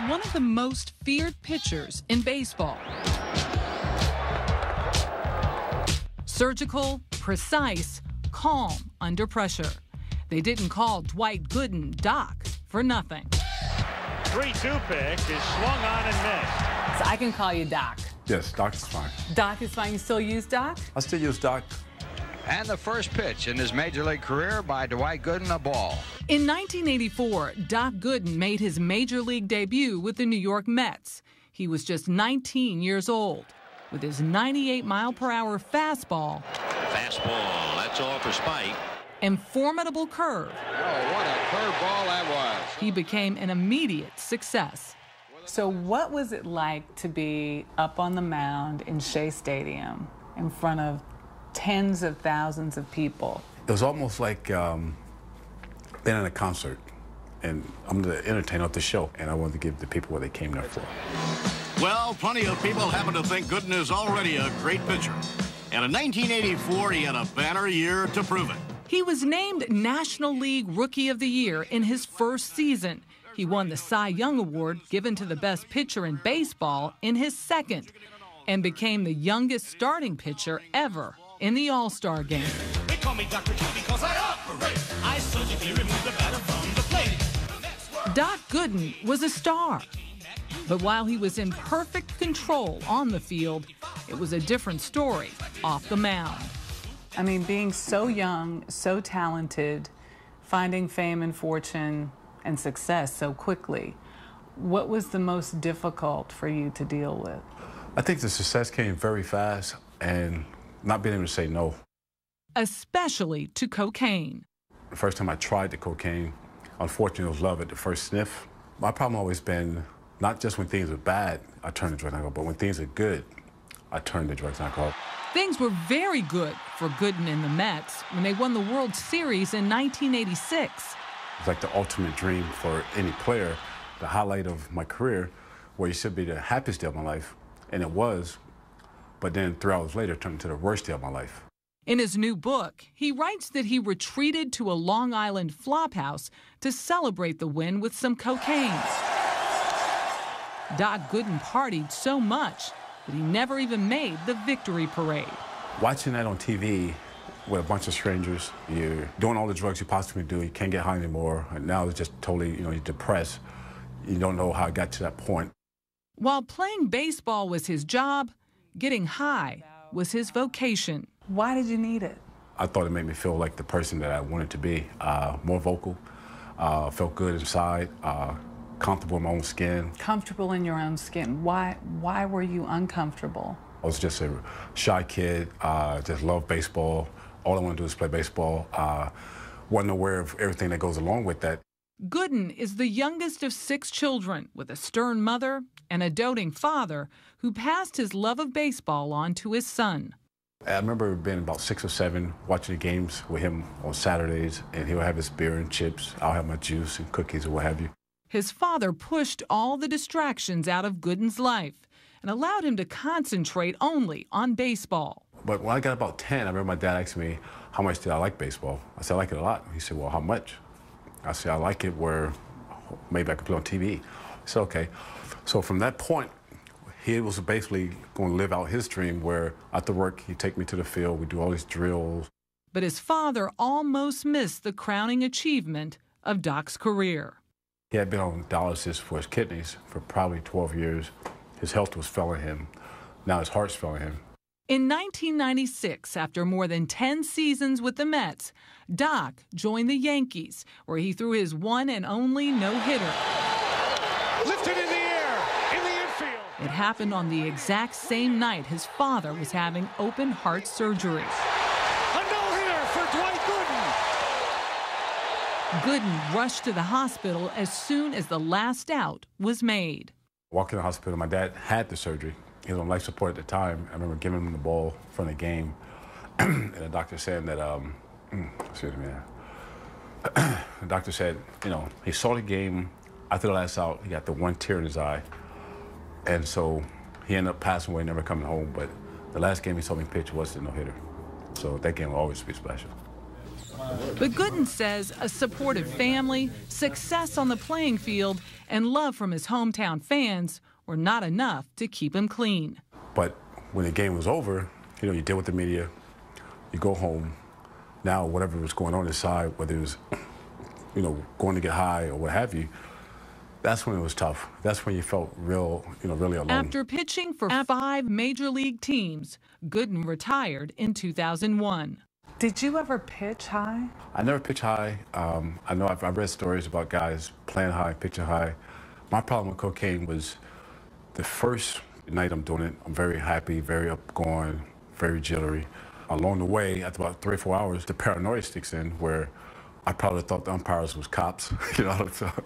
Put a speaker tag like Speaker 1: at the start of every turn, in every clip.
Speaker 1: was one of the most feared pitchers in baseball. Surgical, precise, calm under pressure. They didn't call Dwight Gooden Doc for nothing.
Speaker 2: 3 2 pitch is swung on and missed.
Speaker 3: So I can call you Doc.
Speaker 4: Yes, Doc is fine.
Speaker 3: Doc is fine. You still use Doc?
Speaker 4: I still use Doc.
Speaker 5: And the first pitch in his major league career by Dwight Gooden, a ball.
Speaker 1: In 1984, Doc Gooden made his major league debut with the New York Mets. He was just 19 years old. With his 98 mile per hour fastball,
Speaker 6: fastball, that's all for Spike,
Speaker 1: and formidable curve.
Speaker 5: Oh, what a curveball that was.
Speaker 1: He became an immediate success.
Speaker 3: So, what was it like to be up on the mound in Shea Stadium in front of tens of thousands of people?
Speaker 4: It was almost like um, being at a concert. And I'm the entertainer of the show, and I wanted to give the people what they came there for.
Speaker 7: Well, plenty of people happen to think Gooden is already a great pitcher. And in 1984, he had a banner year to prove it.
Speaker 1: He was named National League Rookie of the Year in his first season. He won the Cy Young Award given to the best pitcher in baseball in his second and became the youngest starting pitcher ever in the All Star game. Doc Gooden was a star. But while he was in perfect control on the field, it was a different story off the mound.
Speaker 3: I mean, being so young, so talented, finding fame and fortune and success so quickly, what was the most difficult for you to deal with?
Speaker 4: I think the success came very fast and not being able to say no.
Speaker 1: Especially to cocaine.
Speaker 4: The first time I tried the cocaine, unfortunately, it was love at the first sniff. My problem always been not just when things are bad, I turn to drugs and alcohol, but when things are good, I turn to drugs and alcohol.
Speaker 1: Things were very good for Gooden and the Mets when they won the World Series in 1986.
Speaker 4: It's like the ultimate dream for any player, the highlight of my career, where you should be the happiest day of my life. And it was, but then three hours later, turned into the worst day of my life.
Speaker 1: In his new book, he writes that he retreated to a Long Island flophouse to celebrate the win with some cocaine. Doc Gooden partied so much that he never even made the victory parade.
Speaker 4: Watching that on TV with a bunch of strangers, you're doing all the drugs you possibly do, you can't get high anymore, and now it's just totally, you know, you're depressed. You don't know how it got to that point.
Speaker 1: While playing baseball was his job, getting high was his vocation.
Speaker 3: Why did you need it?
Speaker 4: I thought it made me feel like the person that I wanted to be, uh, more vocal, uh, felt good inside, uh, comfortable in my own skin.
Speaker 3: Comfortable in your own skin. Why, why were you uncomfortable?
Speaker 4: I was just a shy kid, uh, just loved baseball. All I wanted to do was play baseball. Uh, wasn't aware of everything that goes along with that.
Speaker 1: Gooden is the youngest of six children with a stern mother and a doting father who passed his love of baseball on to his son.
Speaker 4: I remember being about six or seven, watching the games with him on Saturdays, and he'll have his beer and chips. I'll have my juice and cookies or what have you.
Speaker 1: His father pushed all the distractions out of Gooden's life and allowed him to concentrate only on baseball.
Speaker 4: But when I got about 10, I remember my dad asked me, how much did I like baseball? I said, I like it a lot. He said, well, how much? I said, I like it where maybe I could play on TV. He said, okay. So from that point, he was basically going to live out his dream where after work, he'd take me to the field, we do all these drills.
Speaker 1: But his father almost missed the crowning achievement of Doc's career.
Speaker 4: He had been on dialysis for his kidneys for probably 12 years. His health was failing him. Now his heart's failing him.
Speaker 1: In 1996, after more than 10 seasons with the Mets, Doc joined the Yankees, where he threw his one and only no hitter.
Speaker 2: Lifted in the air, in the infield.
Speaker 1: It happened on the exact same night his father was having open heart surgery.
Speaker 2: A no hitter for Dwight Gooden.
Speaker 1: Gooden rushed to the hospital as soon as the last out was made.
Speaker 4: Walking to the hospital, my dad had the surgery. He was on life support at the time. I remember giving him the ball from the game, and the doctor saying that, um, excuse me, the doctor said, you know, he saw the game after the last out. He got the one tear in his eye, and so he ended up passing away, never coming home. But the last game he saw me pitch was the no hitter, so that game will always be special.
Speaker 1: But Gooden says a supportive family, success on the playing field, and love from his hometown fans were not enough to keep him clean.
Speaker 4: But when the game was over, you know, you deal with the media, you go home. Now, whatever was going on inside, whether it was, you know, going to get high or what have you, that's when it was tough. That's when you felt real, you know, really alone.
Speaker 1: After pitching for five major league teams, Gooden retired in 2001.
Speaker 3: Did you ever pitch high?
Speaker 4: I never pitch high. Um, I know I've, I've, read stories about guys playing high, pitching high. My problem with cocaine was the first night I'm doing it, I'm very happy, very upgoing, very jittery. Along the way, after about three or four hours, the paranoia sticks in where I probably thought the umpires was cops. you know, I thought,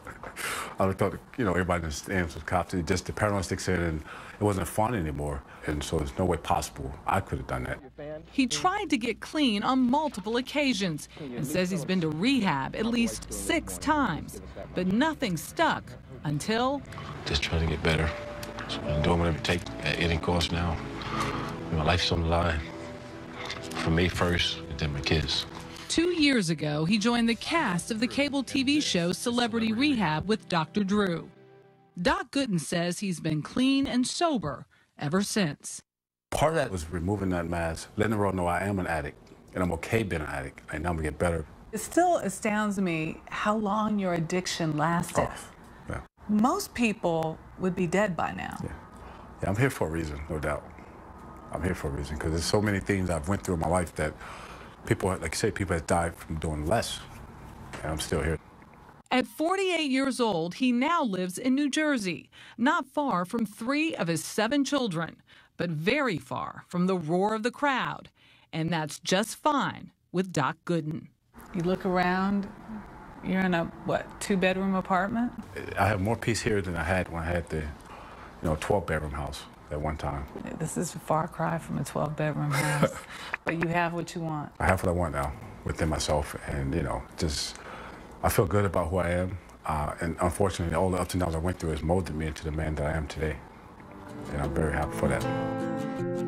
Speaker 4: I thought, you know, everybody in the stands was cops. It just the paranoia sticks in, and it wasn't fun anymore. And so there's no way possible I could have done that.
Speaker 1: He tried to get clean on multiple occasions and says he's been to rehab at least six times, but nothing stuck until.
Speaker 8: Just trying to get better. So I'm doing whatever it takes at any cost now. My life's on the line. For me first, and then my kids.
Speaker 1: Two years ago, he joined the cast of the cable TV show Celebrity Rehab with Dr. Drew. Doc Gooden says he's been clean and sober ever since.
Speaker 4: Part of that was removing that mask, letting the world know I am an addict, and I'm okay being an addict, and now I'm gonna get better.
Speaker 3: It still astounds me how long your addiction lasted. Oh, yeah. Most people would be dead by now.
Speaker 4: Yeah. yeah, I'm here for a reason, no doubt. I'm here for a reason because there's so many things I've went through in my life that people, like I say, people have died from doing less, and I'm still here.
Speaker 1: At 48 years old, he now lives in New Jersey, not far from three of his seven children, but very far from the roar of the crowd. And that's just fine with Doc Gooden.
Speaker 3: You look around, you're in a, what, two bedroom apartment?
Speaker 4: I have more peace here than I had when I had the, you know, 12 bedroom house at one time.
Speaker 3: This is a far cry from a 12 bedroom house, but you have what you want.
Speaker 4: I have what I want now within myself, and, you know, just I feel good about who I am. Uh, and unfortunately, all the ups and downs I went through has molded me into the man that I am today. And I'm very happy for that.